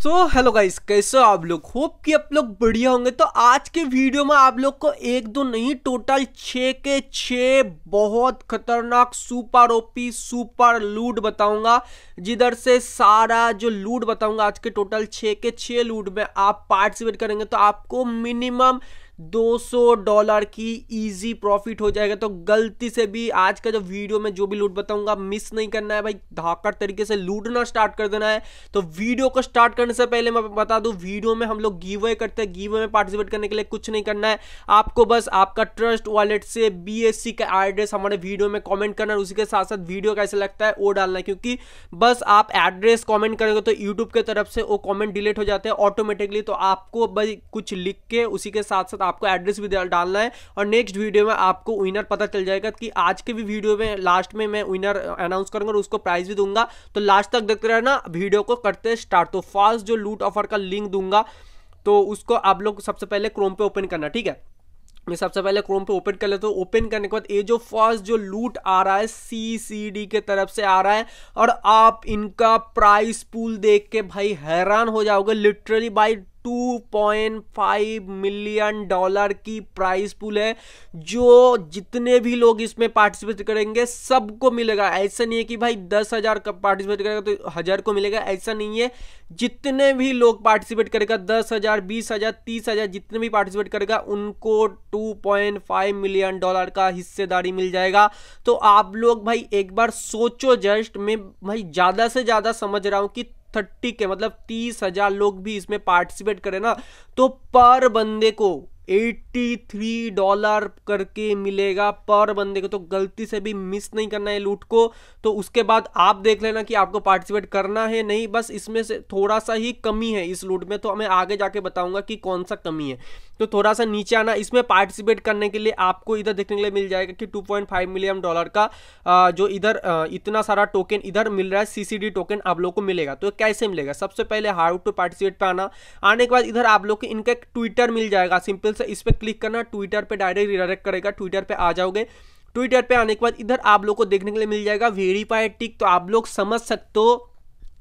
So hello guys कैसे हो आप लोग? होप कि आप लोग बढ़िया होंगे। तो आज के वीडियो में आप लोग को एक दो नहीं टोटल छः के छः बहुत खतरनाक सुपर ओपी सुपर लूट बताऊँगा। जिधर से सारा जो लूट बताऊँगा, आज के टोटल छः के छः लूट में आप पार्टिसिपेट करेंगे तो आपको मिनिमम 200 डॉलर की इजी प्रॉफिट हो जाएगा। तो गलती से भी आज का जो वीडियो में जो भी लूट बताऊँगा मिस नहीं करना है भाई। धाकर तरीके से लूटना स्टार्ट कर देना है। तो वीडियो को स्टार्ट करने से पहले मैं बता दूँ वीडियो में हम लोग गिव अवे करते हैं। गिव अवे में पार्टिसिपेट करने के लिए कुछ नहीं करना है। आपको बस आपका ट्रस्ट वॉलेट से बीएससी का एड्रेस हमारे वीडियो में कॉमेंट करना है उसी के साथ साथ वीडियो कैसे लगता है, वो डालना है। क्योंकि बस आप एड्रेस कॉमेंट करेंगे तो यूट्यूब की तरफ़ से वो कॉमेंट डिलीट हो जाते हैं ऑटोमेटिकली तो आपको भाई कुछ लिख के उसी के साथ साथ आपको एड्रेस भी डालना है और नेक्स्ट वीडियो में आपको विनर पता चल जाएगा कि आज के भी वीडियो में लास्ट में मैं विनर अनाउंस करूँगा और उसको प्राइज भी दूँगा। तो लास्ट तक देखते रहना वीडियो को करते स्टार्ट तो फास्ट जो लूट ऑफ़र का लिंक दूँगा तो उसको आप लोग सबसे पहले क्रोम पे ओपन करना, ठीक है? मैं सबसे पहले क्रोम पे ओपन कर लेता हूँ। ओपन करने के बाद ये जो फ़र्स्ट जो लूट आ रहा है सी सी डी के तरफ़ से आ रहा है और आप इनका प्राइस पूल देख के भाई हैरान हो जाओगे। लिटरली बाई 2.5 मिलियन डॉलर की प्राइस पूल है, जो जितने भी लोग इसमें पार्टिसिपेट करेंगे, सबको मिलेगा। ऐसा नहीं है कि भाई दस हज़ार का पार्टिसिपेट करेगा तो हज़ार को मिलेगा, ऐसा नहीं है। जितने भी लोग पार्टिसिपेट करेगा, दस हज़ार, बीस हज़ार, तीस हज़ार, जितने भी पार्टिसिपेट करेगा, उनको 2.5 मिलियन डॉलर का हिस्सेदारी मिल जाएगा। तो आप लोग भाई एक बार सोचो जस्ट, मैं भाई ज़्यादा से ज़्यादा समझ रहा हूँ कि थर्टी के मतलब तीस हज़ार लोग भी इसमें पार्टिसिपेट करें ना तो पर बंदे को 83 डॉलर करके मिलेगा पर बंदे को तो गलती से भी मिस नहीं करना है लूट को। तो उसके बाद आप देख लेना कि आपको पार्टिसिपेट करना है, नहीं, बस इसमें से थोड़ा सा ही कमी है इस लूट में। तो मैं आगे जाके बताऊँगा कि कौन सा कमी है। तो थोड़ा सा नीचे आना, इसमें पार्टिसिपेट करने के लिए आपको इधर देखने के लिए मिल जाएगा कि 2.5 मिलियन डॉलर का जो इधर इतना सारा टोकन इधर मिल रहा है सीसीडी टोकन आप लोग को मिलेगा। तो कैसे मिलेगा? सबसे पहले हाउ टू पार्टिसिपेट पे आना। आने के बाद इधर आप लोग को इनका एक ट्विटर मिल जाएगा सिंपल से इस पर क्लिक करना ट्विटर पे डायरेक्ट रिडायरेक्ट करेगा ट्विटर पे आ जाओगे। ट्विटर पे आने के बाद इधर आप लोग को देखने के लिए मिल जाएगा वेरीफाइड टिक तो आप लोग समझ सकते हो,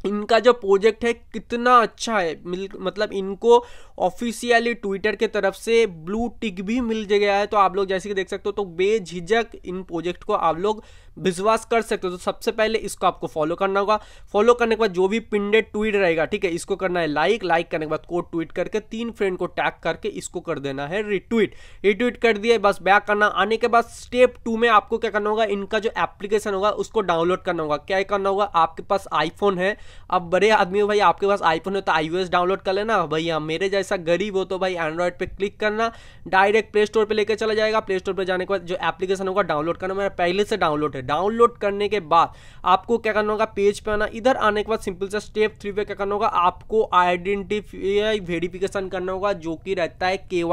इनका जो प्रोजेक्ट है, कितना अच्छा है। मिल मतलब इनको ऑफिशियली ट्विटर के तरफ़ से ब्लू टिक भी मिल गया है। तो आप लोग जैसे कि देख सकते हो तो बेझिझक इन प्रोजेक्ट को आप लोग विश्वास कर सकते हो तो सबसे पहले इसको आपको फॉलो करना होगा। फॉलो करने के बाद जो भी पिंडेड ट्वीट रहेगा, ठीक है, इसको करना है लाइक लाइक करने के बाद कोड ट्वीट करके तीन फ्रेंड को टैग करके इसको कर देना है रिट्वीट रिट्वीट कर दिया, बस बैक करना। आने के बाद स्टेप टू में आपको क्या करना होगा, इनका जो एप्लीकेशन होगा, उसको डाउनलोड करना होगा। क्या करना होगा, आपके पास आईफोन है। अब बड़े आदमी हो भाई, आपके पास आईफोन है तो आई डाउनलोड कर लेना। भैया, मेरे जैसा गरीब हो तो भाई एंड्रॉइड पे क्लिक करना। डायरेक्ट प्ले स्टोर पर लेकर चला जाएगा। प्ले स्टोर पर जाने के बाद जो एप्लीकेशन होगा डाउनलोड करना। मेरा पहले से डाउनलोड है। डाउनलोड करने के बाद आपको क्या करना होगा, पेज पे आना, इधर आने के बाद सिंपल सा स्टेप थ्री पे क्या करना होगा, आपको आइडेंटिफाई वेरिफिकेशन करना होगा, जो कि रहता है के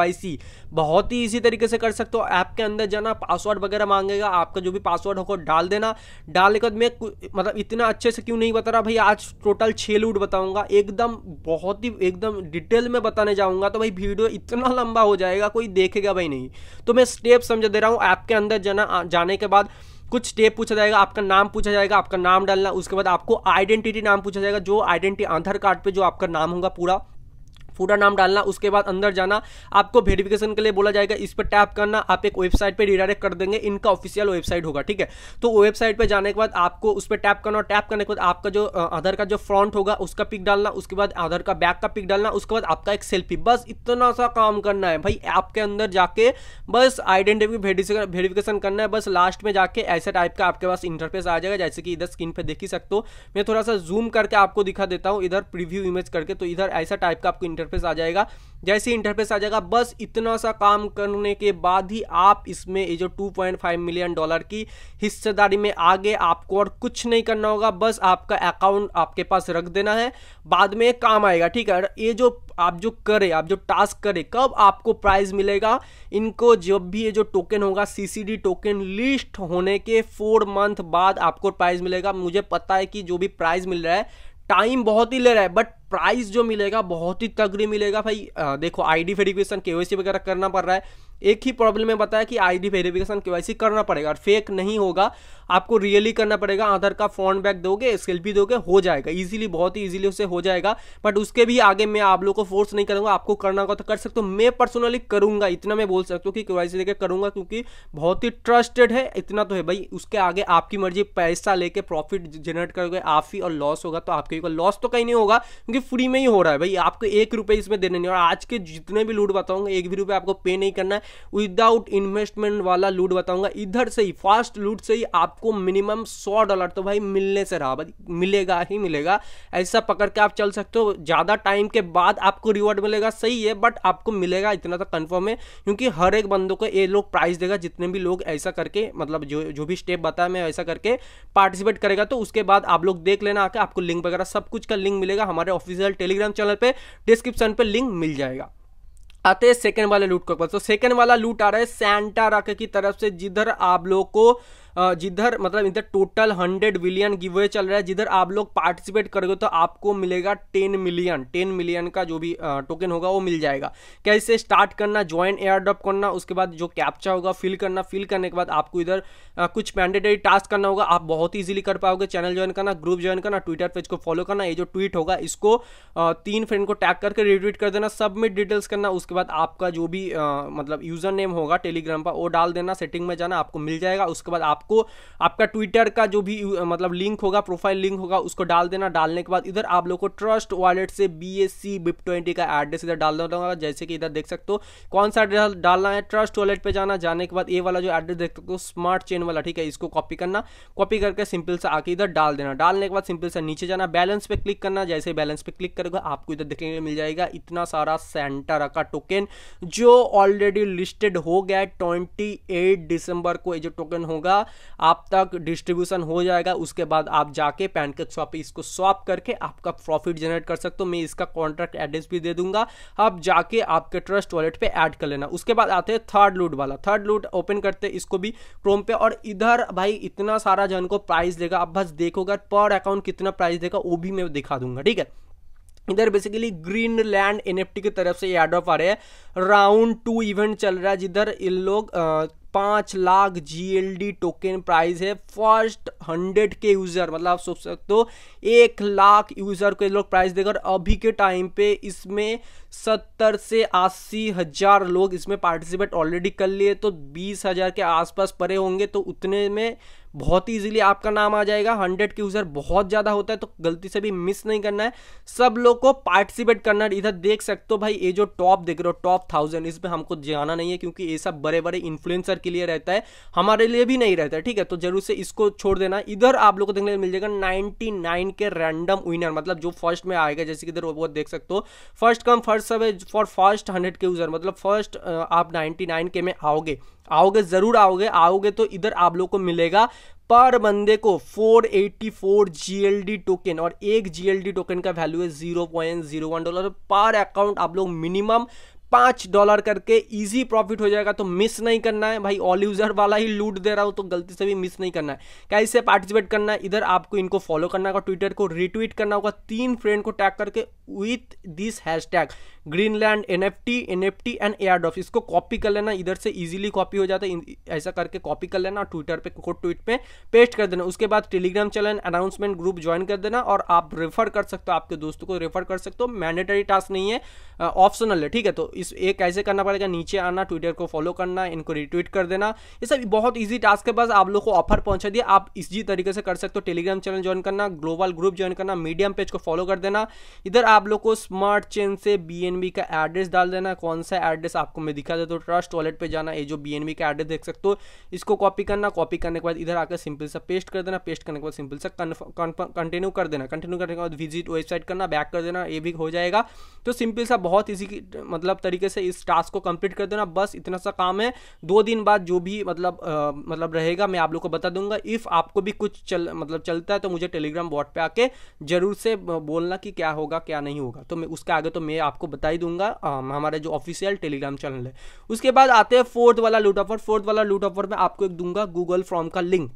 बहुत ही इसी तरीके से कर सकते हो, ऐप के अंदर जाना पासवर्ड वगैरह मांगेगा, आपका जो भी पासवर्ड होगा डाल देना। डालने के बाद मैं मतलब इतना अच्छे से क्यों नहीं बता रहा भाई, आज टोटल छः लूट बताऊँगा। एकदम बहुत ही, एकदम डिटेल में बताने जाऊँगा तो भाई वीडियो इतना लंबा हो जाएगा, कोई देखेगा भाई नहीं। तो मैं स्टेप समझ दे रहा हूँ, ऐप के अंदर जाना जाने के बाद कुछ स्टेप पूछा जाएगा, आपका नाम पूछा जाएगा, आपका नाम डालना, उसके बाद आपको आइडेंटिटी नाम पूछा जाएगा, जो आइडेंटिटी आधार कार्ड पे जो आपका नाम होगा पूरा। पूरा नाम डालना, उसके बाद अंदर जाना, आपको वेरिफिकेशन के लिए बोला जाएगा, इस पर टैप करना, आप एक वेबसाइट पर रिडायरेक्ट कर देंगे, इनका ऑफिशियल वेबसाइट होगा, ठीक है? तो वेबसाइट पर जाने के बाद आपको उस पर टैप करना, और टैप करने के बाद आपका जो आधार का जो फ्रंट होगा, उसका पिक डालना, उसके बाद आधार का बैक का पिक डालना, उसके बाद आपका एक सेल्फी बस इतना सा काम करना है। भाई ऐप के अंदर जाके बस आइडेंटिटी वेरिफिकेशन करना है, बस लास्ट में जाके ऐसे टाइप का आपके पास इंटरफेस आ जाएगा, जैसे कि इधर स्क्रीन पे देख ही सकते हो। मैं थोड़ा सा जूम करके आपको दिखा देता हूँ, इधर प्रीव्यू इमेज करके तो इधर ऐसा टाइप का आपको इंटरफेस आ जाएगा। जैसे इंटरफेस आ जाएगा, बस इतना सा काम करने के बाद ही आप इसमें ये जो 2.5 मिलियन डॉलर की हिस्सेदारी में आगे आपको और कुछ नहीं करना होगा, बस आपका अकाउंट आपके पास रख देना है। बाद में काम आएगा, ठीक है? ये जो आप जो करे, आप जो टास्क करे, कब आपको प्राइज मिलेगा? इनको जब भी ये जो टोकन होगा सीसीडी टोकन लिस्ट होने के फोर मंथ बाद आपको प्राइज मिलेगा। मुझे पता है कि जो भी प्राइज मिल रहा है टाइम बहुत ही ले रहा है बट प्राइस जो मिलेगा बहुत ही तगड़ी मिलेगा भाई। आ, देखो आईडी वेरिफिकेशन केवाईसी वगैरह करना पड़ रहा है। एक ही प्रॉब्लम में बताया कि आईडी वेरिफिकेशन केवाईसी करना पड़ेगा। और फेक नहीं होगा, आपको रियली करना पड़ेगा। आधार का फ़ोन बैक दोगे सेल्फी दोगे, हो जाएगा। इजीली बहुत ही इजीली उससे हो जाएगा। बट उसके भी आगे मैं आप लोग को फोर्स नहीं करूँगा। आपको करना होगा तो कर सकते हो। मैं पर्सनली करूँगा, इतना मैं बोल सकता हूँ कि केवाईसी लेके करूँगा, क्योंकि बहुत ही ट्रस्टेड है। इतना तो है भाई, उसके आगे आपकी मर्ज़ी, पैसा लेके प्रॉफिट जनरेट करोगे, आप ही और लॉस होगा तो आपके लॉस तो कहीं नहीं होगा, क्योंकि फ्री में ही हो रहा है भाई। आपको एक रुपये इसमें देने नहीं और आज के जितने भी लूट बताऊँगा, एक भी रुपये आपको पे नहीं करना है। विदाउट इन्वेस्टमेंट वाला लूट बताऊँगा। इधर से ही फास्ट लूट से ही आपको मिनिमम सौ डॉलर तो भाई मिलने से रहा। मिलेगा ही मिलेगा। ऐसा पकड़ के आप चल सकते हो। ज़्यादा टाइम के बाद आपको रिवॉर्ड मिलेगा, सही है बट आपको मिलेगा, इतना तो कन्फर्म है। क्योंकि हर एक बंदों को ये लोग प्राइस देगा, जितने भी लोग ऐसा करके मतलब जो जो भी स्टेप बताया मैं ऐसा करके पार्टिसिपेट करेगा। तो उसके बाद आप लोग देख लेना आके आपको लिंक वगैरह सब कुछ का लिंक मिलेगा। हमारे ऑफिशियल टेलीग्राम चैनल पे डिस्क्रिप्शन पे लिंक मिल जाएगा। आते हैं सेकंड वाले लूट के ऊपर। तो सेकंड वाला लूट आ रहा है सेंटा रक की तरफ़ से, जिधर आप लोग को जिधर मतलब इधर टोटल हंड्रेड बिलियन गिवे चल रहा है, जिधर आप लोग पार्टिसिपेट करोगे तो आपको मिलेगा टेन मिलियन टेन मिलियन का जो भी टोकन होगा वो मिल जाएगा। कैसे स्टार्ट करना ज्वाइन एयर ड्रॉप करना, उसके बाद जो कैप्चा होगा फिल करना फिल करने के बाद आपको इधर कुछ मैंडेटरी टास्क करना होगा, आप बहुत ईजिली कर पाओगे। चैनल ज्वाइन करना ग्रुप ज्वाइन करना ट्विटर पेज को फॉलो करना, ये जो ट्वीट होगा, इसको तीन फ्रेंड को टैग करके रिट्वीट कर देना सबमिट डिटेल्स करना, उसके बाद आपका जो भी मतलब यूज़र नेम होगा टेलीग्राम पर, वो डाल देना सेटिंग में जाना, आपको मिल जाएगा, उसके बाद आप आपको आपका ट्विटर का जो भी मतलब लिंक होगा प्रोफ़ाइल लिंक होगा, उसको डाल देना। डालने के बाद इधर आप लोग को ट्रस्ट वॉलेट से B S C BEP twenty का एड्रेस इधर डाल देना होगा। जैसे कि इधर देख सकते हो, कौन सा एड्रेस डालना है? ट्रस्ट वॉलेट पर जाना। जाने के बाद ये वाला जो एड्रेस देख सकते हो स्मार्ट चेन वाला, ठीक है? इसको कॉपी करना। कॉपी करके सिंपल से आके इधर डाल देना। डालने के बाद सिंपल से नीचे जाना। बैलेंस पे क्लिक करना। जैसे बैलेंस पे क्लिक करोगे, आपको इधर देखने को मिल जाएगा इतना सारा सेंटर का टोकन जो ऑलरेडी लिस्टेड हो गया ट्वेंटी दिसंबर को ये जो टोकन होगा आप तक डिस्ट्रीब्यूशन हो जाएगा, उसके बाद आप जाके पैनकेक शॉप पे इसको स्वैप करके आपका प्रॉफिट जनरेट कर सकते हो। मैं इसका कॉन्ट्रैक्ट एड्रेस भी दे दूँगा। आप जाके आपके ट्रस्ट वॉलेट पे ऐड कर लेना। उसके बाद आते हैं थर्ड लूट वाला। थर्ड लूट ओपन करते इसको भी क्रोम पे। और इधर भाई इतना सारा जन को प्राइस देगा। आप बस देखोगे पर अकाउंट कितना प्राइस देगा, वो भी मैं दिखा दूँगा। ठीक है? इधर बेसिकली ग्रीन लैंड एन की तरफ़ से एड ऑफ़ आ रहे हैं। राउंड टू इवेंट चल रहा है जिधर इन लोग पाँच लाख जीएलडी टोकन प्राइस है। फ़र्स्ट हंड्रेड के यूज़र मतलब आप सोच सकते हो, एक लाख यूज़र को लोग प्राइस देकर अभी के टाइम पे इसमें सत्तर से अस्सी हज़ार लोग इसमें पार्टिसिपेट ऑलरेडी कर लिए तो बीस हज़ार के आसपास परे होंगे तो उतने में बहुत ही इजीली आपका नाम आ जाएगा। हंड्रेड के यूज़र बहुत ज़्यादा होता है तो गलती से भी मिस नहीं करना है। सब लोग को पार्टिसिपेट करना है। इधर देख सकते हो भाई, ये जो टॉप देख रहे हो टॉप थाउज़ेंड इसमें हमको जाना नहीं है, क्योंकि ये सब बड़े बड़े इन्फ्लुएंसर के लिए रहता है, हमारे लिए भी नहीं रहता है, ठीक है? तो ज़रूर से इसको छोड़ देना। इधर आप लोग को देखने मिल जाएगा नाइनटी के रैंडम विनर मतलब जो फ़र्स्ट में आएगा, जैसे कि इधर वो देख सकते हो। First come first serve for first hundred के यूज़र मतलब फ़र्स्ट आप नाइनटी के में आओगे। आओगे, ज़रूर आओगे। आओगे तो इधर आप लोग को मिलेगा पर बंदे को 484 जीएलडी टोकन और एक जीएलडी टोकन का वैल्यू है 0.01 डॉलर पर अकाउंट आप लोग मिनिमम पाँच डॉलर करके इजी प्रॉफिट हो जाएगा तो मिस नहीं करना है। भाई ऑल यूज़र वाला ही लूट दे रहा हूँ तो गलती से भी मिस नहीं करना है। कैसे पार्टिसिपेट करना है? इधर आपको इनको फॉलो करना होगा ट्विटर को रिट्वीट करना होगा। तीन फ्रेंड को टैग करके with this hashtag Greenland N F T N F T and airdrop इसको कॉपी कर लेना, इधर से इजीली कॉपी हो जाता है। ऐसा करके कॉपी कर लेना ट्विटर पे कोड ट्वीट पे पेस्ट कर देना। उसके बाद Telegram channel announcement group join कर देना और आप रेफर कर सकते हो, आपके दोस्तों को रेफर कर सकते हो। मैंडेटरी टास्क नहीं है ऑप्शनल है, ठीक है? तो इस एक कैसे करना पड़ेगा? नीचे आना ट्विटर को फॉलो करना, इनको रिट्वीट कर देना। ये सब बहुत ईजी टास्क है। बस आप लोग को ऑफ़र पहुँचा दिया। आप इसी तरीके से कर सकते हो। टेलीग्राम चैनल ज्वाइन करना ग्लोबल ग्रुप ज्वाइन करना मीडियम पेज को फॉलो कर देना। इधर आप लोग को स्मार्ट चेन से बीएनबी का एड्रेस डाल देना। कौन सा एड्रेस आपको मैं दिखा देता हूँ। ट्रस्ट वॉलेट पर जाना। ये जो बीएनबी का एड्रेस देख सकते हो, इसको कॉपी करना। कॉपी करने के बाद इधर आकर सिंपल सा पेस्ट कर देना। पेस्ट करने के बाद सिंपल सा कंटिन्यू कर देना। कंटिन्यू करने के बाद विज़िट वेबसाइट करना। बैक कर देना। ये भी हो जाएगा। तो सिंपल सा बहुत ईजी मतलब तरीके से इस टास्क को कंप्लीट कर देना। बस इतना सा काम है। दो दिन बाद जो भी मतलब आ, मतलब रहेगा मैं आप लोग को बता दूँगा। इफ़ आपको भी कुछ चल मतलब चलता है तो मुझे टेलीग्राम बॉट पे आके ज़रूर से बोलना कि क्या होगा क्या नहीं होगा। तो मैं उसके आगे तो मैं आपको बता ही दूँगा हमारे जो ऑफिशियल टेलीग्राम चैनल है। उसके बाद आते हैं फोर्थ वाला लूट ऑफ़र फोर्थ वाला लूट ऑफ़र में आपको एक दूँगा गूगल फॉर्म का लिंक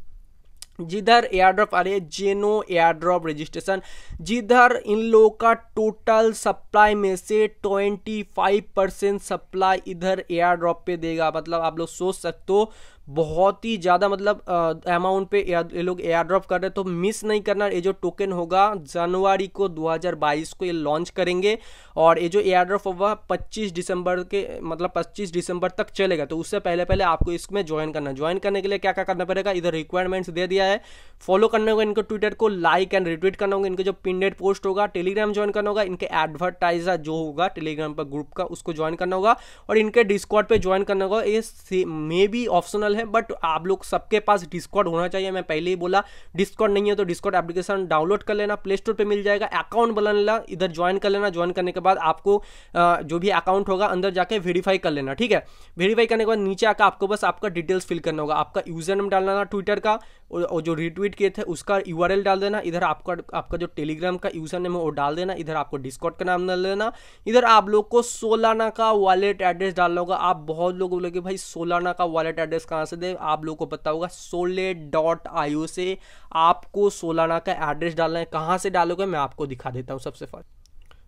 जिधर एयर ड्रॉप आ रही है जेनो एयर ड्रॉप रजिस्ट्रेशन जिधर इन लोगों का टोटल सप्लाई में से 25 परसेंट सप्लाई इधर एयर ड्रॉप पे देगा। मतलब आप लोग सोच सकते हो बहुत ही ज़्यादा मतलब अमाउंट पे ये लोग एयर ड्रॉप कर रहे तो मिस नहीं करना। ये जो टोकन होगा, जनवरी को 2022 को ये लॉन्च करेंगे और ये जो एयर ड्रॉप होगा 25 दिसंबर के मतलब 25 दिसंबर तक चलेगा। तो उससे पहले पहले आपको इसमें ज्वाइन करना ज्वाइन करने के लिए क्या क्या करना पड़ेगा? इधर रिक्वायरमेंट्स दे दिया है। फॉलो करने होगा इनको ट्विटर को लाइक एंड रिट्वीट करना होगा। इनके जो पिंडेड पोस्ट होगा टेलीग्राम ज्वाइन करना होगा। इनके एडवर्टाइजर जो होगा टेलीग्राम पर ग्रुप का, उसको ज्वाइन करना होगा। और इनके डिस्कॉर्ड पर ज्वाइन करना होगा। ये मे बी ऑप्शनल है बट आप लोग सबके पास डिस्कॉर्ड होना चाहिए। मैं पहले ही बोला डिस्कॉर्ड नहीं है तो डिस्कॉर्ड एप्लीकेशन डाउनलोड कर लेना प्ले स्टोर पर मिल जाएगा। अकाउंट बना लेना, इधर ज्वाइन कर लेना। ज्वाइन करने के बाद आपको जो भी अकाउंट होगा, अंदर जाके वेरीफाई कर लेना, ठीक है? वेरीफाई करने के बाद नीचे आकर आपको बस आपका डिटेल्स फिल करना होगा। आपका यूज़र नेम डालना था ट्विटर का, और जो रिट्वीट किए थे, उसका यू डाल देना। इधर आपका आपका जो टेलीग्राम का यूज़र नेम है, वो डाल देना। इधर आपको डिस्कॉट का नाम डाल देना। इधर आप लोग को सोलाना का वॉलेट एड्रेस डालना होगा। आप बहुत लोग बोले भाई सोलाना का वॉलेट एड्रेस कहाँ से दे, आप लोगों को पता होगा, सोले डॉट आई से आपको सोलाना का एड्रेस डालना है। कहाँ से डालोगे, मैं आपको दिखा देता हूँ सबसे फ़र्स्ट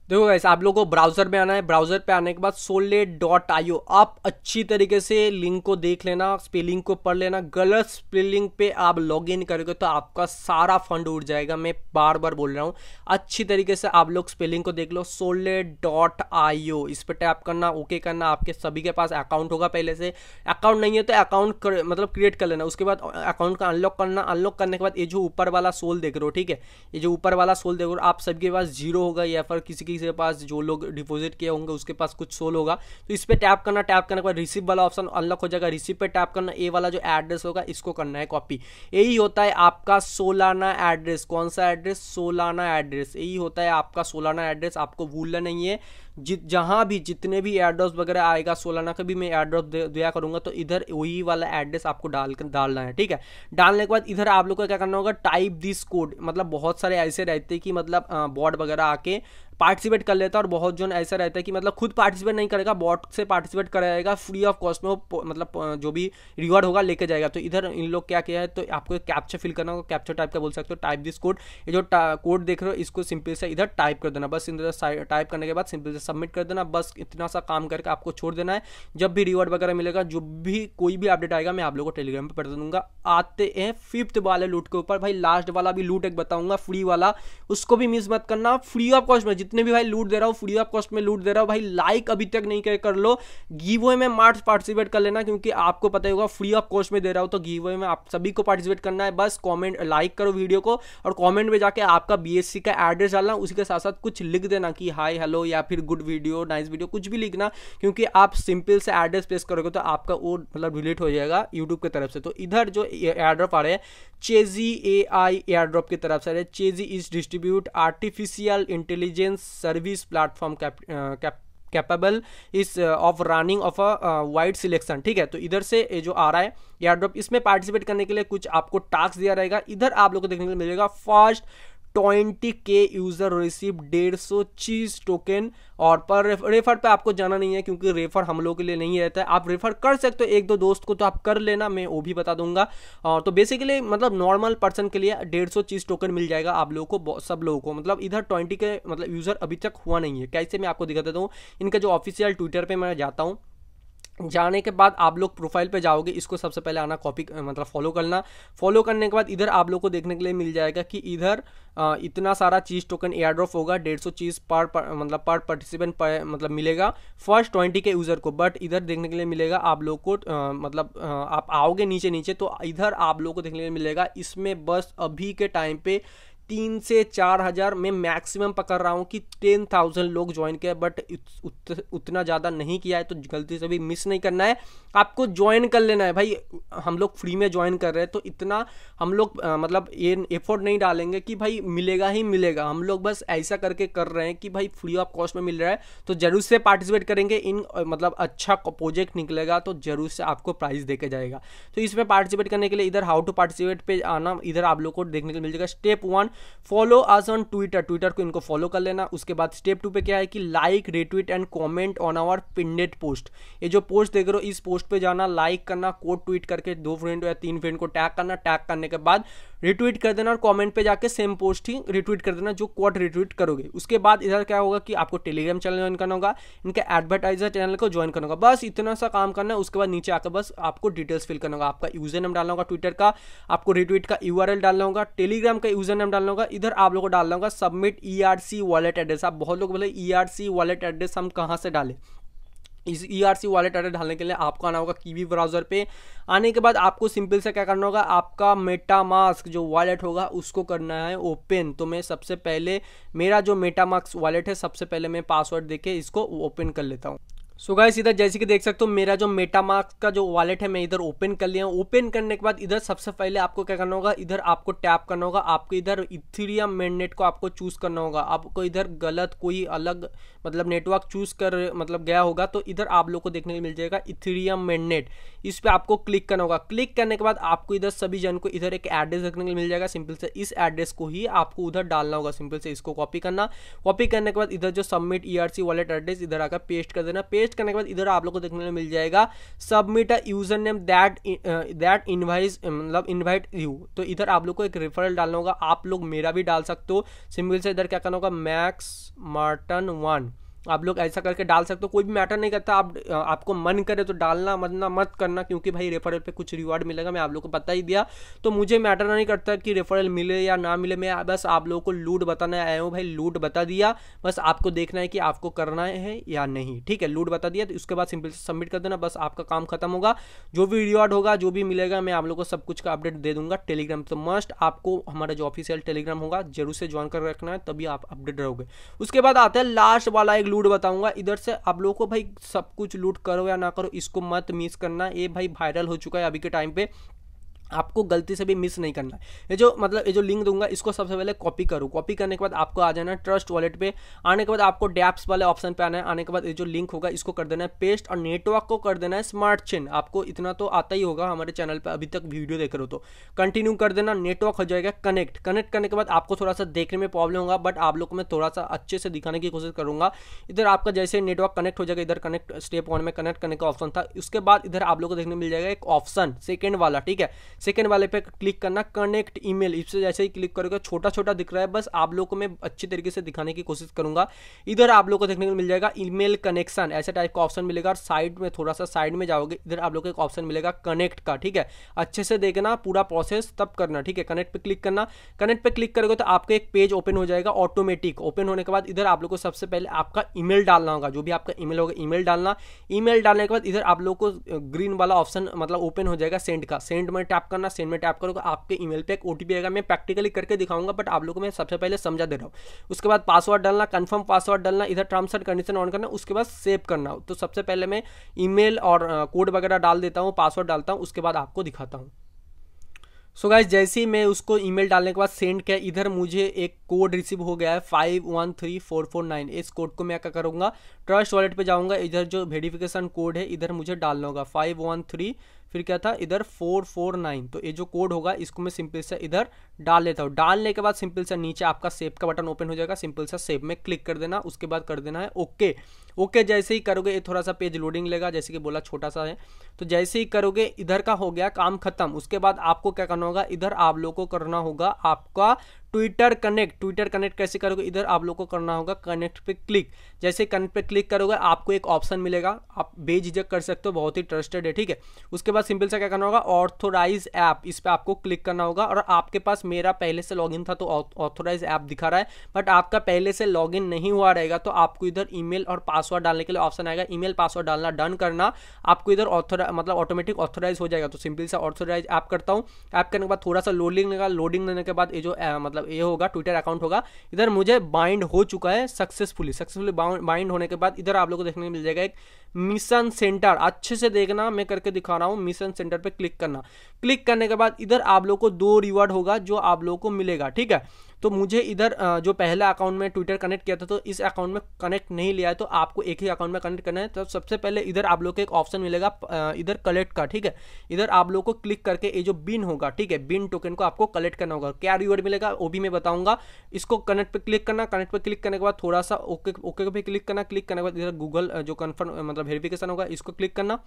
देखो गैस आप लोगों को ब्राउज़र में आना है। ब्राउज़र पे आने के बाद सोले डॉट आईओ आप अच्छी तरीके से लिंक को देख लेना स्पेलिंग को पढ़ लेना। गलत स्पेलिंग पे आप लॉग इन करोगे तो आपका सारा फंड उड़ जाएगा। मैं बार बार बोल रहा हूँ, अच्छी तरीके से आप लोग स्पेलिंग को देख लो। सोले डॉट आईओ इस पर टैप करना ओके करना, आपके सभी के पास अकाउंट होगा पहले से। अकाउंट नहीं है तो अकाउंट मतलब क्रिएट कर लेना। उसके बाद अकाउंट का अनलॉक करना। अनलॉक करने के बाद ये जो ऊपर वाला सोल देख रहे हो, ठीक है? ये जो ऊपर वाला सोल देख रहे हो, आप सबके पास ज़ीरो होगा या फिर किसी किसी के पास जो लोग डिपॉजिट किए होंगे, उसके पास कुछ सोल होगा। तो इस पर टैप करना टैप करने के बाद रिसिप वाला ऑप्शन अनलॉक हो जाएगा। रिसिप पे टैप करना, ए वाला जो एड्रेस होगा, इसको करना है कॉपी यही होता है आपका सोलाना एड्रेस कौन सा एड्रेस सोलाना एड्रेस यही होता है आपका सोलाना एड्रेस आपको भूलना नहीं है। जित जहाँ भी जितने भी एड्रेस वगैरह आएगा, सोलाना का भी मैं एड्रेस दिया करूँगा तो इधर वही वाला एड्रेस आपको डाल कर, डालना है, ठीक है? डालने के बाद इधर आप लोग को क्या करना होगा टाइप दिस कोड मतलब बहुत सारे ऐसे रहते हैं कि मतलब बॉर्ड वगैरह आके पार्टिसिपेट कर लेता है और बहुत जन ऐसा रहता है कि मतलब खुद पार्टिसिपेट नहीं करेगा बॉट से पार्टिसिपेट कराएगा फ्री ऑफ़ कॉस्ट में वो मतलब जो भी रिवॉर्ड होगा लेके जाएगा। तो इधर इन लोग क्या किया है तो आपको एक कैप्चर फिल करना होगा कैप्चर टाइप का बोल सकते हो टाइप दिस कोड ये जो कोड देख रहे हो, इसको सिंपल से इधर टाइप कर देना। बस इधर टाइप करने के बाद सिंपल से सबमिट कर देना, बस इतना सा काम करके आपको छोड़ देना है। जब भी रिवॉर्ड वगैरह मिलेगा, जो भी कोई भी अपडेट आएगा, मैं आप लोगों को टेलीग्राम पर पढ़ दूँगा। आते हैं फिफ्थ वाले लूट के ऊपर। भाई लास्ट वाला भी लूट एक बताऊँगा फ्री वाला। उसको भी मिस मत करना। फ्री ऑफ़ कॉस्ट में जितने भी भाई लूट दे रहा हूँ फ्री ऑफ़ कॉस्ट में लूट दे रहा हूँ। भाई लाइक अभी तक नहीं कर कर लो। गिव में मार्च पार्टिसिपेट कर लेना, क्योंकि आपको पता ही होगा फ्री ऑफ़ कॉस्ट में दे रहा हूँ तो गिव में आप सभी को पार्टिसिपेट करना है। बस कॉमेंट लाइक करो वीडियो को और कॉमेंट में जाके आपका बीएससी का एड्रेस डालना। उसी के साथ साथ कुछ लिख देना कि हाई हेलो या फिर गुड वीडियो नाइस वीडियो कुछ भी लिखना, क्योंकि आप सिंपल से एड्रेस प्लेस करोगे तो आपका वो मतलब रिलेट हो जाएगा यूट्यूब की तरफ़ से। तो इधर जो एयरड्रॉप आ रहे हैं चेजी ए आई एयरड्रॉप की तरफ़ से चेजी is distribute artificial intelligence service platform cap capable is of running of a wide selection ठीक है? तो इधर से जो आ रहा है एयर ड्रॉप इसमें पार्टिसिपेट करने के लिए कुछ आपको टास्क दिया रहेगा। इधर आप लोग को देखने को मिलेगा फ़र्स्ट ट्वेंटी के यूज़र रिसीव डेढ़ सौ चीज़ टोकन और पर रेफर पे आपको जाना नहीं है क्योंकि रेफर हम लोग के लिए नहीं रहता है। आप रेफर कर सकते हो एक दो दोस्त को तो आप कर लेना, मैं वो भी बता दूँगा। और तो बेसिकली मतलब नॉर्मल पर्सन के लिए डेढ़ सौ चीज़ टोकन मिल जाएगा आप लोगों को सब लोगों को। मतलब इधर ट्वेंटी के मतलब यूज़र अभी तक हुआ नहीं है। कैसे मैं आपको दिखा देता हूँ। इनका जो ऑफिशियल ट्विटर पर मैं जाता हूँ। जाने के बाद आप लोग प्रोफ़ाइल पे जाओगे इसको सबसे पहले आना कॉपी मतलब फॉलो करना। फॉलो करने के बाद इधर आप लोग को देखने के लिए मिल जाएगा कि इधर इतना सारा चीज़ टोकन एयर ड्रॉप होगा डेढ़ सौ चीज़ पर, पर मतलब पर पार्टिसिपेंट पर मतलब मिलेगा फ़र्स्ट ट्वेंटी के यूज़र को। बट इधर देखने के लिए मिलेगा आप लोग को आ, मतलब आ, आप आओगे नीचे नीचे तो इधर आप लोग को देखने के लिए मिलेगा। इसमें बस अभी के टाइम पे तीन से चार हज़ार मैं मैक्सिमम पकड़ रहा हूँ कि टेन थाउज़ेंड लोग ज्वाइन किया बट उत, उतना ज़्यादा नहीं किया है तो गलती से भी मिस नहीं करना है। आपको ज्वाइन कर लेना है। भाई हम लोग फ्री में ज्वाइन कर रहे हैं तो इतना हम लोग मतलब ये एफर्ट नहीं डालेंगे कि भाई मिलेगा ही मिलेगा। हम लोग बस ऐसा करके कर रहे हैं कि भाई फ्री ऑफ़ कॉस्ट में मिल रहा है तो ज़रूर से पार्टिसिपेट करेंगे। इन मतलब अच्छा प्रोजेक्ट निकलेगा तो ज़रूर से आपको प्राइज देके जाएगा। तो इसमें पार्टिसिपेट करने के लिए इधर हाउ टू पार्टिसिपेट पे आना इधर आप लोग को देखने को मिल जाएगा। Step one follow us on Twitter Twitter को इनको फॉलो कर लेना। उसके बाद स्टेप टू पे क्या है कि like retweet and comment on our pinned post ये जो पोस्ट देख रहे हो, इस पोस्ट पे जाना लाइक करना कोड ट्वीट करके दो फ्रेंड या तीन फ्रेंड को टैग करना। टैग करने के बाद रिट्वीट कर देना और कमेंट पे जाके सेम पोस्ट ही रिट्वीट कर देना, जो कोट रिट्वीट करोगे। उसके बाद इधर क्या होगा कि आपको टेलीग्राम चैनल ज्वाइन करना होगा, इनके एडवर्टाइजर चैनल को ज्वाइन करना होगा। बस इतना सा काम करना है, उसके बाद नीचे आकर बस आपको डिटेल्स फिल करना होगा। आपका यूज़र नेम डालना होगा ट्विटर का, आपको रिट्वीट का यू डालना होगा टेलीग्राम का यूज़र नेम डालना होगा, इधर आप लोग को डालना होगा submit E R C wallet address आप बहुत लोग बोले E R C wallet address हम कहाँ से डालें? इस E R C wallet address डालने के लिए आपको आना होगा कीवी ब्राउज़र पे। आने के बाद आपको सिंपल से क्या करना होगा? आपका मेटा मास्क जो वॉलेट होगा, उसको करना है ओपन तो मैं सबसे पहले, मेरा जो मेटा मास्क वॉलेट है, सबसे पहले मैं पासवर्ड देके इसको ओपन कर लेता हूँ। सो गाइस इधर जैसे कि देख सकते हो, मेरा जो मेटामार्क का जो वॉलेट है, मैं इधर ओपन कर लिया हूँ। ओपन करने के बाद इधर सबसे पहले आपको क्या करना होगा? इधर आपको टैप करना होगा। आपको इधर इथीरियम मेननेट को आपको चूज़ करना होगा। आपको इधर गलत कोई अलग मतलब नेटवर्क चूज़ कर मतलब गया होगा तो इधर आप लोग को देखने को मिल जाएगा इथीरियम मेननेट इस पर आपको क्लिक करना होगा। क्लिक करने के बाद आपको इधर सभी जन को इधर एक एड्रेस देखने को मिल जाएगा। सिंपल से इस एड्रेस को ही आपको उधर डालना होगा। सिंपल से इसको कॉपी करना। कॉपी करने के बाद इधर जो सबमिट ईआरसी वॉलेट एड्रेस इधर आकर पेस्ट कर देना। पेस्ट करने के बाद इधर आप लोग को देखने को मिल जाएगा। Submit a user name that that invites मतलब इनवाइट यू तो इधर आप लोग को एक रेफरल डालना होगा। आप लोग मेरा भी डाल सकते हो। सिंपल से इधर क्या करना होगा? मैक्स मार्टन वन आप लोग ऐसा करके डाल सकते हो, कोई भी मैटर नहीं करता। आप, आपको मन करे तो डालना मतना मत करना, क्योंकि भाई रेफरल पे कुछ रिवार्ड मिलेगा, मैं आप लोग को बता ही दिया। तो मुझे मैटर नहीं करता कि रेफरल मिले या ना मिले, मैं बस आप लोगों को लूट बताने आया हूँ भाई लूट बता दिया। बस आपको देखना है कि आपको करना है या नहीं, ठीक है? लूट बता दिया तो उसके बाद सिंपल सबमिट कर देना, बस आपका काम खत्म होगा। जो भी रिवॉर्ड होगा, जो भी मिलेगा, मैं आप लोग को सब कुछ का अपडेट दे दूँगा। टेलीग्राम तो मस्ट आपको हमारा जो ऑफिशियल टेलीग्राम होगा, ज़रूर से ज्वाइन कर रखना है, तभी आप अपडेट रहोगे। उसके बाद आता है लास्ट वाला एक लूट बताऊँगा। इधर से आप लोगों को भाई सब कुछ लूट करो या ना करो, इसको मत मिस करना। ये भाई वायरल हो चुका है अभी के टाइम पे। आपको गलती से भी मिस नहीं करना है। ये जो मतलब ये जो लिंक दूँगा, इसको सबसे पहले कॉपी करो। कॉपी करने के बाद आपको आ जाना है ट्रस्ट वॉलेट पे। आने के बाद आपको डैप्स वाले ऑप्शन पे आना है। आने के बाद ये जो लिंक होगा, इसको कर देना है पेस्ट और नेटवर्क को कर देना है स्मार्ट चेन आपको इतना तो आता ही होगा हमारे चैनल पर अभी तक वीडियो देख रहे हो तो। कंटिन्यू कर देना नेटवर्क हो जाएगा कनेक्ट कनेक्ट करने के बाद आपको थोड़ा सा देखने में प्रॉब्लम होगा बट आप लोग को मैं थोड़ा सा अच्छे से दिखाने की कोशिश करूँगा। इधर आपका जैसे नेटवर्क कनेक्ट हो जाएगा, इधर कनेक्ट स्टेप वन में कनेक्ट करने का ऑप्शन था। उसके बाद इधर आप लोग को देखने मिल जाएगा एक ऑप्शन सेकेंड वाला, ठीक है? सेकेंड वाले पे क्लिक करना कनेक्ट ईमेल इससे जैसे ही क्लिक करोगे छोटा छोटा दिख रहा है, बस आप लोग को मैं अच्छी तरीके से दिखाने की कोशिश करूँगा। इधर आप लोग को देखने को मिल जाएगा ईमेल कनेक्शन ऐसे टाइप का ऑप्शन मिलेगा और साइड में थोड़ा सा साइड में जाओगे, इधर आप लोग को एक ऑप्शन मिलेगा कनेक्ट का, ठीक है? अच्छे से देखना, पूरा प्रोसेस तब करना, ठीक है? कनेक्ट पे क्लिक करना। कनेक्ट पे क्लिक करोगे तो आपका एक पेज ओपन हो जाएगा ऑटोमेटिक ओपन होने के बाद इधर आप लोग को सबसे पहले आपका ईमेल डालना होगा, जो भी आपका ईमेल होगा ईमेल डालना। ईमेल डालने के बाद इधर आप लोग को ग्रीन वाला ऑप्शन मतलब ओपन हो जाएगा सेंड का। सेंड में टैप करना सेंड में टैप करोगे, आपके ईमेल पे एक ओटीपी आएगा। मैं प्रैक्टिकली करके दिखाऊँगा बट आप लोगों को मैं सबसे पहले समझा दे रहा हूँ। उसके बाद पासवर्ड डालना कंफर्म पासवर्ड डालना, इधर टर्म्स एंड कंडीशन ऑन करना, उसके बाद सेव करना। तो सबसे पहले मैं ईमेल और कोड वगैरह डाल देता हूँ पासवर्ड डालता हूँ, उसके बाद आपको दिखाता हूँ। सो गाइज़ जैसे ही मैं उसको ईमेल डालने के बाद सेंड किया, इधर मुझे एक कोड रिसीव हो गया है five one three four four nine इस कोड को मैं क्या करूँगा? ट्रस्ट वॉलेट पे जाऊँगा, इधर जो वेरिफिकेशन कोड है, इधर मुझे डालना होगा फाइव वन थ्री फिर क्या था? इधर फोर फोर, नाइन। तो ये जो कोड होगा, इसको मैं सिंपल से इधर डाल लेता हूँ। डालने के बाद सिंपल से नीचे आपका सेव का बटन ओपन हो जाएगा। सिंपल सा सेव में क्लिक कर देना। उसके बाद कर देना है ओके ओके जैसे ही करोगे, ये थोड़ा सा पेज लोडिंग लेगा, जैसे कि बोला छोटा सा है। तो जैसे ही करोगे, इधर का हो गया, काम खत्म। उसके बाद आपको क्या करना होगा? इधर आप लोग को करना होगा, आपका ट्विटर कनेक्ट ट्विटर कनेक्ट कैसे करोगे? इधर आप लोग को करना होगा कनेक्ट पे क्लिक। जैसे कनेक्ट पे क्लिक करोगे, आपको एक ऑप्शन मिलेगा। आप बेझिझक कर सकते हो, बहुत ही ट्रस्टेड है, ठीक है? उसके बाद सिंपल सा क्या करना होगा? ऑर्थोराइज ऐप, इस पर आपको क्लिक करना होगा। और आपके पास मेरा पहले से लॉगिन था तो ऑथोराइज ऐप दिखा रहा है, बट आपका पहले से लॉगिन नहीं हुआ रहेगा तो आपको इधर ईमेल और पासवर्ड डालने के लिए ऑप्शन आएगा। ईमेल, पासवर्ड डालना डन करना, आपको इधर ऑथोरा मतलब ऑटोमेटिक ऑथोराइज हो जाएगा। तो सिंपल सा ऑथोराइज ऐप करता हूँ। ऐप करने के बाद थोड़ा सा लोडिंग लेगा, लोडिंग लेने के बाद ये जो मतलब मतलब ये होगा ट्विटर अकाउंट होगा। इधर मुझे बाइंड हो चुका है सक्सेसफुली सक्सेसफुली बाइंड होने के बाद इधर आप लोग को देखने को मिल जाएगा एक मिशन सेंटर अच्छे से देखना, मैं करके दिखा रहा हूँ मिशन सेंटर पर क्लिक करना। क्लिक करने के बाद इधर आप लोग को दो रिवॉर्ड होगा जो आप लोग को मिलेगा, ठीक है? तो मुझे इधर जो पहला अकाउंट में ट्विटर कनेक्ट किया था तो इस अकाउंट में कनेक्ट नहीं लिया है तो आपको एक ही अकाउंट में कनेक्ट करना है। तो सबसे पहले इधर आप लोग को एक ऑप्शन मिलेगा इधर कलेक्ट का, ठीक है? इधर आप लोग को क्लिक करके ये जो बिन होगा, ठीक है? बिन टोकन को आपको कलेक्ट करना होगा। क्या रिवॉर्ड मिलेगा? वो भी मैं बताऊँगा। इसको कनेक्ट पर क्लिक करना कनेक्ट पर क्लिक करने के बाद थोड़ा सा ओके ओके पे क्लिक करना क्लिक करने के बाद इधर गूगल जो कन्फर्म मतलब वेरिफिकेशन होगा, इसको क्लिक करना।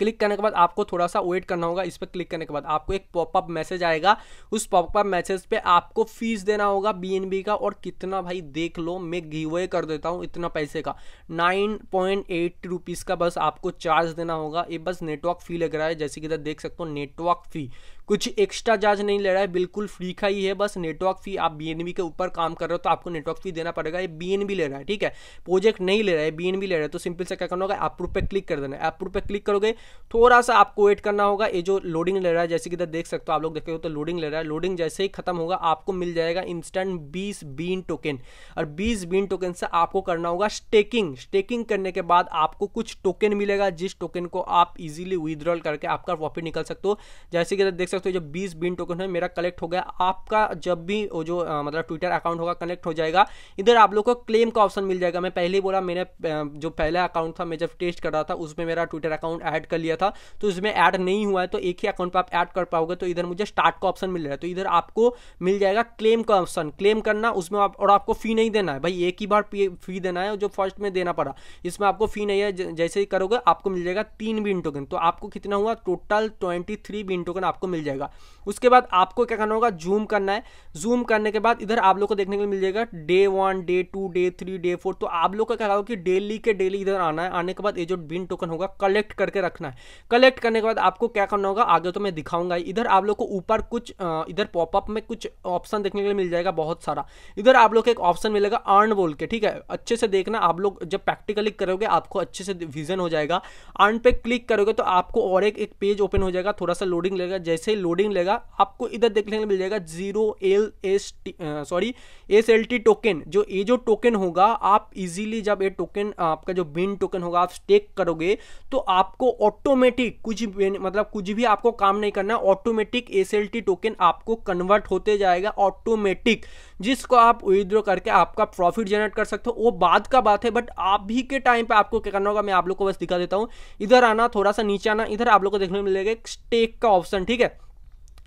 क्लिक करने के बाद आपको थोड़ा सा वेट करना होगा, इस पर क्लिक करने के बाद आपको एक पॉपअप मैसेज आएगा। उस पॉपअप मैसेज पे आपको फ़ीस देना होगा बीएनबी का और कितना भाई देख लो, मैं गिवे कर देता हूँ इतना पैसे का। नाइन पॉइंट एट रुपीज़ का बस आपको चार्ज देना होगा। ये बस नेटवर्क फ़ी लग रहा है, जैसे कि देख सकते हो नेटवर्क फ़ी कुछ एक्स्ट्रा चार्ज नहीं ले रहा है, बिल्कुल फ्री का ही है, बस नेटवर्क फ़ी आप बी के ऊपर काम कर रहे हो तो आपको नेटवर्क फ़ी देना पड़ेगा, ये बी ले रहा है, ठीक है? प्रोजेक्ट नहीं ले रहा है बी ले रहा है तो सिंपल से क्या करना होगा अप्रूव पे क्लिक कर देना अप्रूव पे क्लिक करोगे थोड़ा सा आपको वेट करना होगा, ये जो लोडिंग ले रहा है, जैसे कि देख सकते हो, आप लोग देखे हो तो लोडिंग ले रहा है लोडिंग जैसे ही खत्म होगा, आपको मिल जाएगा इंस्टेंट बीस बीन टोकन और बीस बीन टोकन से आपको करना होगा स्टेकिंग स्टेकिंग करने के बाद आपको कुछ टोकन मिलेगा, जिस टोकन को आप इजीली विदड्रॉल करके आपका प्रॉफिट निकल सकते हो। जैसे कि देख सकते हो जो बीस बीन टोकन है मेरा कलेक्ट हो गया आपका जब भी वो जो आ, मतलब ट्विटर अकाउंट होगा कनेक्ट हो जाएगा। इधर आप लोग को क्लेम का ऑप्शन मिल जाएगा। मैं पहले ही बोला मैंने जो पहला अकाउंट था मैं जब टेस्ट कर रहा था उसमें मेरा ट्विटर अकाउंट ऐड कर लिया था। तो उसमें ऐड नहीं हुआ है तो एक ही अकाउंट पर आप ऐड कर पाओगे तो इधर मुझे स्टार्ट का ऑप्शन मिल रहा है। तो इधर आपको मिल जाएगा क्लेम का ऑप्शन क्लेम करना उसमें आप और आपको फ़ी नहीं देना है। भाई एक ही बार फ़ी देना है जो फ़र्स्ट में देना पड़ा। इसमें आपको फ़ी नहीं है जैसे ही करोगे आपको मिल जाएगा तीन बिन टोकन। तो आपको कितना हुआ? टोटल ट्वेंटी थ्री बिन टोकन आपको मिल जाएगा। उसके बाद आपको क्या करना होगा? जूम करना है। जूम करने के बाद इधर आप लोग को देखने को मिल जाएगा day one day two day three day four तो आप लोग का क्या होगा कि डेली के डेली इधर आना है। आने के बाद ये जो बिन टोकन होगा कलेक्ट करके रखना है। कलेक्ट करने के बाद आपको क्या करना होगा? आगे तो मैं दिखाऊँगा इधर आप लोग को ऊपर कुछ इधर पॉपअप में कुछ ऑप्शन देखने के लिए मिल जाएगा बहुत सारा। इधर आप लोग को एक ऑप्शन मिलेगा अर्न बोल के, ठीक है? अच्छे से देखना। आप लोग जब प्रैक्टिकली करोगे, आपको अच्छे से विजन हो जाएगा। अर्न पे क्लिक करोगे तो आपको और एक पेज ओपन हो जाएगा। थोड़ा सा लोडिंग लेगा जैसे ही लोडिंग लेगा, आपको इधर देखने को मिल जाएगा zero L S T sorry S L T token जो, ये जो टोकन होगा, आप इजीली जब ये टोकन आपका जो बिन टोकन होगा, आप स्टेक करोगे तो आपको ऑटोमेटिक कुछ मतलब कुछ भी आपको काम नहीं करना automatic S L T token आपको कन्वर्ट होते जाएगा ऑटोमेटिक जिसको आप विद्रो करके आपका प्रॉफिट जनरेट कर सकते हो, वो बाद का बात है बट आप भी के टाइम पे आपको क्या करना होगा, मैं आप लोग को बस दिखा देता हूँ। इधर आना, थोड़ा सा नीचे आना, इधर आप लोग को देखने को मिलेगा स्टेक का ऑप्शन ठीक है?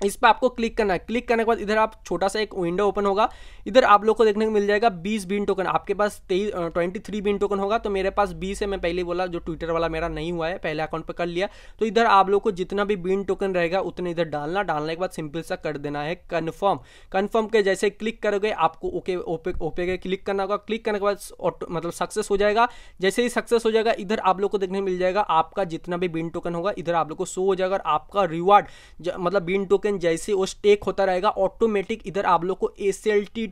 इस पर आपको क्लिक करना है। क्लिक करने के बाद इधर आप छोटा सा एक विंडो ओपन होगा। इधर आप लोग को देखने को मिल जाएगा 20 बीन टोकन आपके पास तेईस ट्वेंटी थ्री बीन टोकन होगा। तो मेरे पास 20 है। मैं पहले बोला, जो ट्विटर वाला मेरा नहीं हुआ है, पहले अकाउंट पर कर लिया। तो इधर आप लोग को जितना भी बीन टोकन रहेगा, उतने इधर डालना। डालने के बाद सिंपल सा कर देना है। कन्फर्म कन्फर्म के जैसे क्लिक करोगे, आपको ओके ओपे ओपे के क्लिक करना होगा। क्लिक करने के बाद मतलब सक्सेस हो जाएगा। जैसे ही सक्सेस हो जाएगा, इधर आप लोग को देखने मिल जाएगा, आपका जितना भी बीन टोकन होगा, इधर आप लोग को शो हो जाएगा। और आपका रिवार्ड मतलब बीन टोकन जैसे वो स्टेक होता रहेगा ऑटोमेटिक इधर आप लोग को एस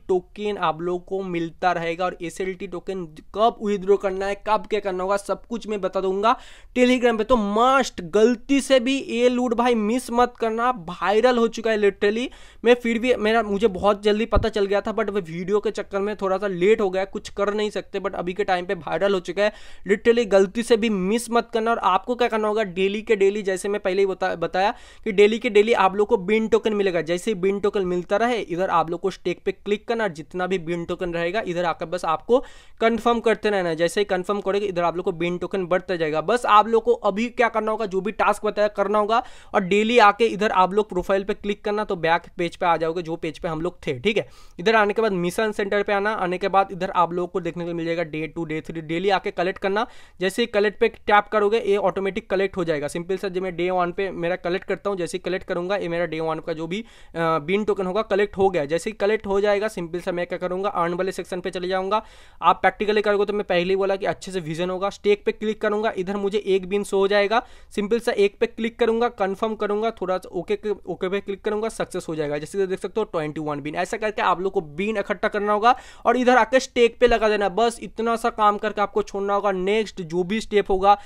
टोकन आप लोग को मिलता रहेगा। और एस टोकन कब विद्रो करना है, कब क्या करना होगा, सब कुछ मैं बता दूँगा। टेलीग्राम पे तो मस्ट गलती से भी ये लूट भाई मिस मत करना। वायरल हो चुका है लिटरली मैं फिर भी, मेरा, मुझे बहुत जल्दी पता चल गया था बट वीडियो के चक्कर में थोड़ा सा लेट हो गया, कुछ कर नहीं सकते बट अभी के टाइम पे वायरल हो चुका है। लिटरली गलती से भी मिस मत करना। और आपको क्या करना होगा डेली के डेली जैसे मैं पहले ही बताया कि डेली के डेली आप लोग को बिन टोकन मिलेगा। जैसे बिन टोकन मिलता रहे, इधर आप लोग को स्टेक पे क्लिक करना और जितना भी बिन टोकन रहेगा, इधर आकर बस आपको कंफर्म करते रहना जैसे ही कंफर्म करेगा, इधर आप लोग को बिन टोकन बढ़ता जाएगा। बस आप लोग को अभी क्या करना होगा, जो भी टास्क बताया, करना होगा। और डेली आके इधर आप लोग प्रोफ़ाइल पर क्लिक करना तो बैक पेज पे आ जाओगे, जो पेज पे हम लोग थे, ठीक है? इधर आने के बाद मिशन सेंटर पर आना। आने के बाद इधर आप लोग को देखने को मिल जाएगा day two day three daily आके कलेक्ट करना। जैसे ही कलेक्ट पे टैप करोगे, ये ऑटोमेटिक कलेक्ट हो जाएगा। सिंपल सा जो मैं डे वन पे मेरा कलेक्ट करता हूँ, जैसे कलेक्ट करूँगा, ये मेरा डे वन का जो भी बिन टोकन होगा कलेक्ट हो गया। जैसे ही कलेक्ट हो जाएगा सिंपल सा मैं क्या करूँगा अर्न वाले सेक्शन पे चले जाऊँगा। आप प्रैक्टिकली करोगे तो मैं पहले ही बोला कि अच्छे से विजन होगा स्टेक पे क्लिक करूँगा, इधर मुझे एक बिन शो हो जाएगा। सिंपल सा एक पे क्लिक करूँगा कंफर्म करूँगा, थोड़ा सा ओके ओके पे क्लिक करूँगा सक्सेस हो जाएगा। जैसे देख सकते हो ट्वेंटी बिन ऐसा करके आप लोग को बिन इकट्ठा करना होगा और इधर आकर स्टेक पे लगा देना। बस इतना सा काम करके आपको छोड़ना होगा। नेक्स्ट जो भी स्टेप होगा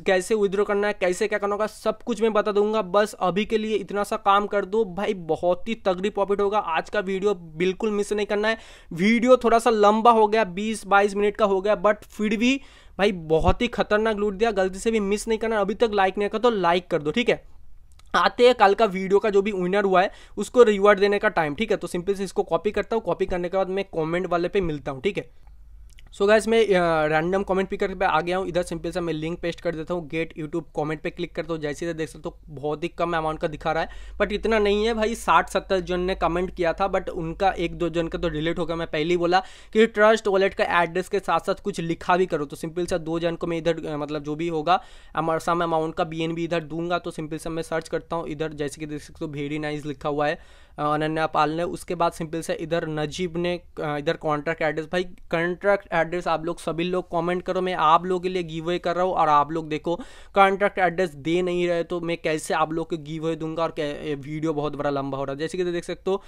कैसे विद्रो करना है, कैसे क्या करना होगा, सब कुछ मैं बता दूँगा। बस अभी के लिए इतना सा काम कर दो। भाई, बहुत ही तगड़ी प्रॉफिट होगा। आज का वीडियो बिल्कुल मिस नहीं करना है। वीडियो थोड़ा सा लंबा हो गया, बीस बाईस मिनट का हो गया बट फिर भी भाई, बहुत ही खतरनाक लूट दिया। गलती से भी मिस नहीं करना। अभी तक लाइक नहीं कर तो लाइक कर दो, ठीक है? आते हैं कल का वीडियो का जो भी विनर हुआ है, उसको रिवॉर्ड देने का टाइम ठीक है? तो सिंपल से इसको कॉपी करता हूँ। कॉपी करने के बाद मैं कमेंट वाले पे मिलता हूँ, ठीक है? सो गैस मैं रैंडम कमेंट पिकर पे आ गया हूँ। इधर सिंपल सा मैं लिंक पेस्ट कर देता हूँ। गेट यूट्यूब कमेंट पे क्लिक करता हूँ। जैसे देख सकते हो, बहुत ही कम अमाउंट का दिखा रहा है। बट इतना नहीं है भाई साठ सत्तर जन ने कमेंट किया था बट उनका एक दो जन का तो डिलीट हो गया। मैं पहले ही बोला कि ट्रस्ट वॉलेट का एड्रेस के साथ साथ कुछ लिखा भी करो। तो सिंपल सा दो जन को मैं इधर मतलब जो भी होगा सम अमाउंट का बीएनबी इधर दूँगा। तो सिंपल सा मैं सर्च करता हूँ। इधर जैसे कि देख सकते हो वेरी नाइस लिखा हुआ है। अनन्या पाल ने। उसके बाद सिंपल से इधर नजीब ने इधर कॉन्ट्रैक्ट एड्रेस। भाई, कॉन्ट्रैक्ट एड्रेस आप लोग सभी लोग कमेंट करो। मैं आप लोगों के लिए गिव अवे कर रहा हूँ और आप लोग देखो, कॉन्ट्रैक्ट एड्रेस दे नहीं रहे तो मैं कैसे आप लोग को गिव अवे दूँगा और वीडियो बहुत बड़ा लंबा हो रहा है। जैसे कि देख सकते हो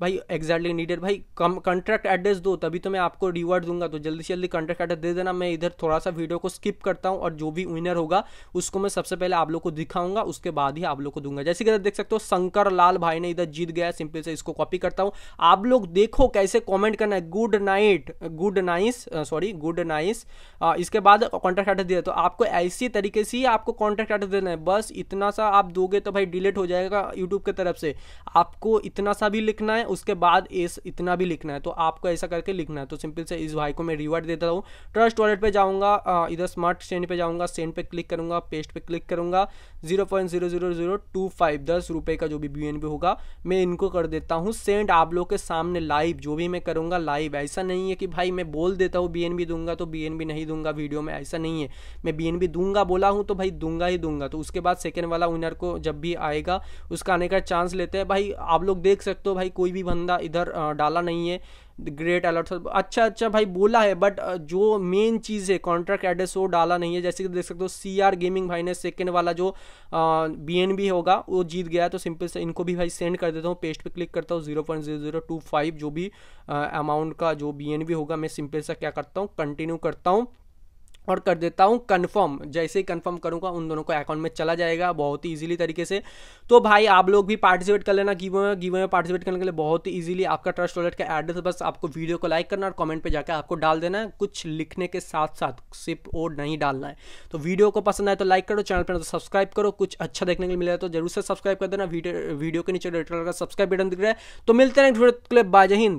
भाई एग्जैक्टली नीडेड भाई, कम कॉन्ट्रैक्ट एड्रेस दो, तभी तो मैं आपको रिवॉर्ड दूँगा। तो जल्दी से जल्दी कॉन्ट्रैक्ट एड्रेस दे देना। मैं इधर थोड़ा सा वीडियो को स्किप करता हूँ और जो भी विनर होगा, उसको मैं सबसे पहले आप लोग को दिखाऊँगा, उसके बाद ही आप लोग को दूँगा। जैसे कि देख सकते हो शंकर लाल भाई ने इधर जीत गया सिंपल से इसको कॉपी करता हूँ। आप लोग देखो कैसे कॉमेंट करना है। Good night good nice sorry good nice इसके बाद कॉन्ट्रैक्ट एड्रेस दिया। तो आपको ऐसी तरीके से ही आपको कॉन्ट्रैक्ट एड्रेस देना है। बस इतना सा आप दोगे तो भाई डिलीट हो जाएगा यूट्यूब की तरफ़ से। आपको इतना सा भी लिखना है उसके बाद इस इतना भी लिखना है। तो आपको ऐसा करके लिखना है। तो सिंपल से इस भाई को मैं रिवार्ड देता हूँ। ट्रस्ट वॉलेट पे जाऊँगा इधर स्मार्ट सेंड पे जाऊँगा सेंड पे क्लिक करूँगा पेस्ट पे क्लिक करूँगा। Zero point zero zero zero two five दस रुपये का जो भी बी एन बी होगा, मैं इनको कर देता हूँ। सेंड आप लोग के सामने लाइव जो भी मैं करूँगा लाइव ऐसा नहीं है कि भाई मैं बोल देता हूँ बी एन बी दूँगा तो बी एन बी नहीं दूँगा वीडियो में, ऐसा नहीं है। मैं बी एन बी दूँगा, बोला हूँ तो भाई दूँगा ही दूँगा। तो उसके बाद सेकेंड वाला विनर को जब भी आएगा, उसका आने का चांस लेते हैं। भाई आप लोग देख सकते हो भाई कोई बंदा इधर डाला नहीं है। ग्रेट अलर्ट अच्छा अच्छा भाई बोला है बट जो मेन चीज़ है कॉन्ट्रैक्ट एड्रेस वो डाला नहीं है। जैसे कि देख सकते हो सी आर गेमिंग भाई ने सेकेंड वाला जो बी एन बी होगा, वो जीत गया तो सिंपल से इनको भी भाई सेंड कर देता हूँ। पेस्ट पे क्लिक करता हूँ zero point zero zero two five जो भी अमाउंट का जो बी एन बी होगा, मैं सिंपल से क्या करता हूँ कंटिन्यू करता हूँ। और कर देता हूँ कन्फर्म जैसे ही कन्फर्म करूँगा, उन दोनों को अकाउंट में चला जाएगा, बहुत ही इजीली तरीके से। तो भाई, आप लोग भी पार्टिसिपेट कर लेना गिव में गिव में पार्टिसिपेट करने के लिए बहुत ही इजीली आपका ट्रस्ट वॉलेट का एड्रेस बस आपको वीडियो को लाइक करना और कमेंट पे जाकर आपको डाल देना है। कुछ लिखने के साथ साथ सिर्फ़ और नहीं डालना है। तो वीडियो को पसंद आए तो लाइक करो चैनल पर तो सब्सक्राइब करो। कुछ अच्छा देखने के लिए मिला तो ज़रूर से सब्सक्राइब कर देना। वीडियो के नीचे सब्सक्राइब बटन दिख रहा है। तो मिलते हैं बाय हिंद